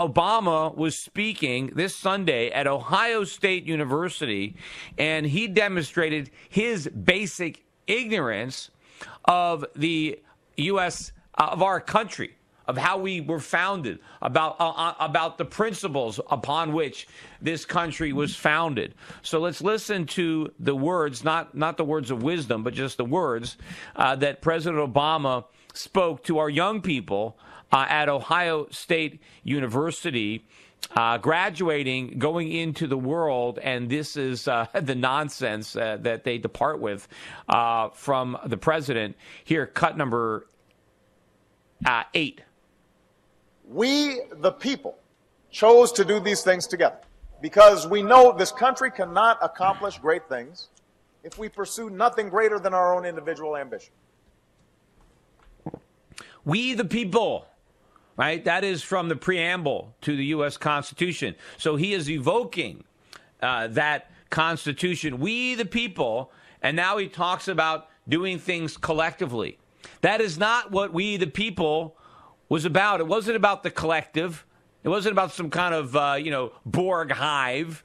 Obama was speaking this Sunday at Ohio State University, and he demonstrated his basic ignorance of the U.S. Uh, of our country, of how we were founded, about uh, uh, about the principles upon which this country was founded. So let's listen to the words, not not the words of wisdom, but just the words uh, that President Obama spoke to our young people uh, at Ohio State University. Uh, graduating, going into the world, and this is uh, the nonsense uh, that they depart with uh, from the president. Here, cut number uh, eight. We, the people, chose to do these things together because we know this country cannot accomplish great things if we pursue nothing greater than our own individual ambition. We, the people, right? That is from the preamble to the U.S. Constitution. So he is evoking uh, that Constitution, we, the people, and now he talks about doing things collectively. That is not what we, the people, was about. It wasn't about the collective. It wasn't about some kind of, uh, you know, Borg hive.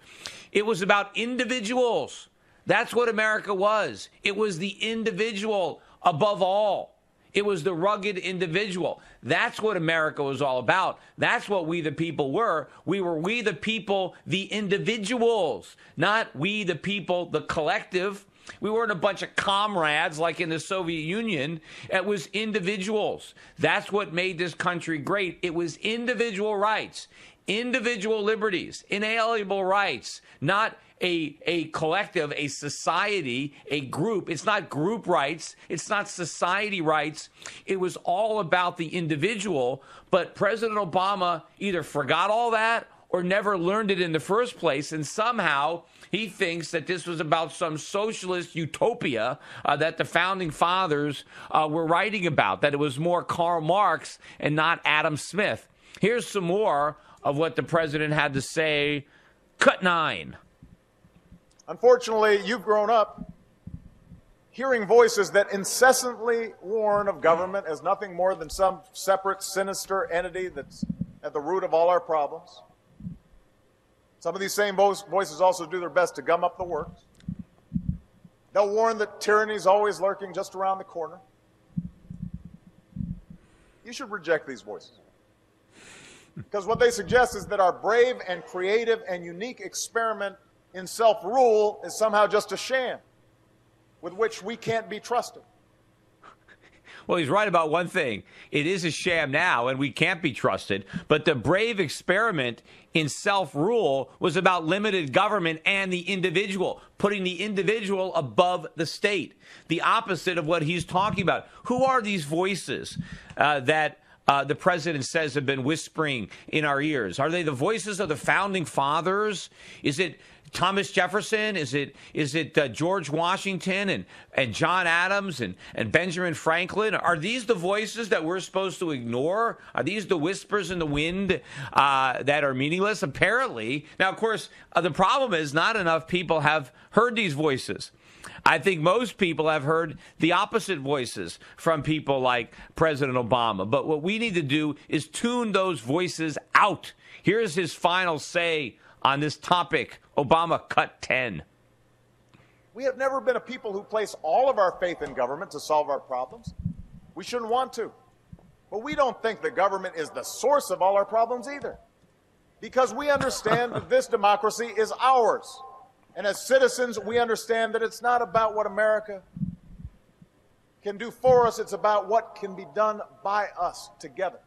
It was about individuals. That's what America was. It was the individual above all. It was the rugged individual. That's what America was all about. That's what we the people were. We were we the people, the individuals, not we the people, the collective. We weren't a bunch of comrades like in the Soviet Union. It was individuals. That's what made this country great. It was individual rights, individual liberties, inalienable rights, not a, a collective, a society, a group. It's not group rights. It's not society rights. It was all about the individual. But President Obama either forgot all that or never learned it in the first place. And somehow he thinks that this was about some socialist utopia uh, that the founding fathers uh, were writing about, that it was more Karl Marx and not Adam Smith. Here's some more of what the president had to say. Cut nine. Unfortunately, you've grown up hearing voices that incessantly warn of government as nothing more than some separate, sinister entity that's at the root of all our problems. Some of these same voices also do their best to gum up the works. They'll warn that tyranny is always lurking just around the corner. You should reject these voices. Because what they suggest is that our brave and creative and unique experiment in self rule is somehow just a sham with which we can't be trusted. Well, he's right about one thing. It is a sham now, and we can't be trusted. But the brave experiment in self rule was about limited government and the individual, putting the individual above the state. The opposite of what he's talking about. Who are these voices uh, that uh, the president says have been whispering in our ears? Are they the voices of the founding fathers? Is it Thomas Jefferson? Is it is it uh, George Washington and, and John Adams and, and Benjamin Franklin? Are these the voices that we're supposed to ignore? Are these the whispers in the wind uh, that are meaningless? Apparently. Now, of course, uh, the problem is not enough people have heard these voices. I think most people have heard the opposite voices from people like President Obama. But what we need to do is tune those voices out. Here's his final say on this topic Obama cut 10. We have never been a people who place all of our faith in government to solve our problems. We shouldn't want to. But we don't think the government is the source of all our problems either. Because we understand that this democracy is ours. And as citizens, we understand that it's not about what America can do for us, it's about what can be done by us together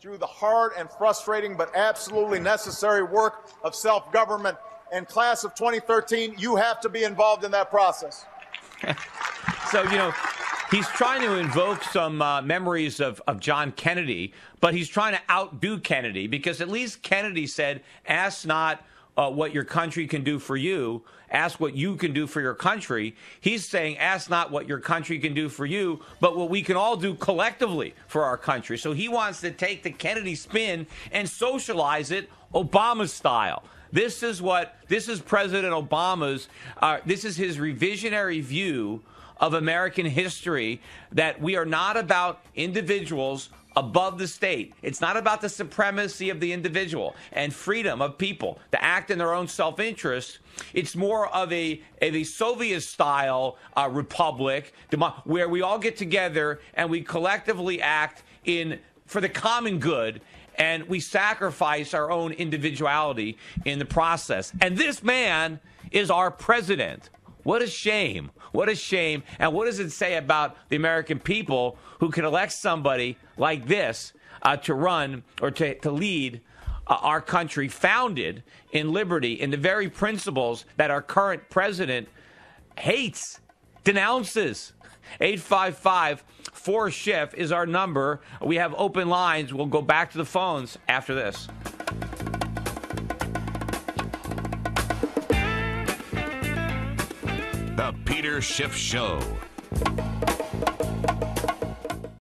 through the hard and frustrating but absolutely necessary work of self government. And, class of 2013, you have to be involved in that process. so, you know, he's trying to invoke some uh, memories of, of John Kennedy, but he's trying to outdo Kennedy because at least Kennedy said, ask not uh, what your country can do for you, ask what you can do for your country. He's saying, ask not what your country can do for you, but what we can all do collectively for our country. So he wants to take the Kennedy spin and socialize it Obama style. This is what, this is President Obama's, uh, this is his revisionary view of American history that we are not about individuals above the state. It's not about the supremacy of the individual and freedom of people to act in their own self interest. It's more of a, of a Soviet style uh, republic where we all get together and we collectively act in for the common good and we sacrifice our own individuality in the process. And this man is our president. What a shame. What a shame. And what does it say about the American people who can elect somebody like this uh, to run or to, to lead uh, our country founded in liberty, in the very principles that our current president hates, denounces? 855 4 Schiff is our number. We have open lines. We'll go back to the phones after this. Peter Show.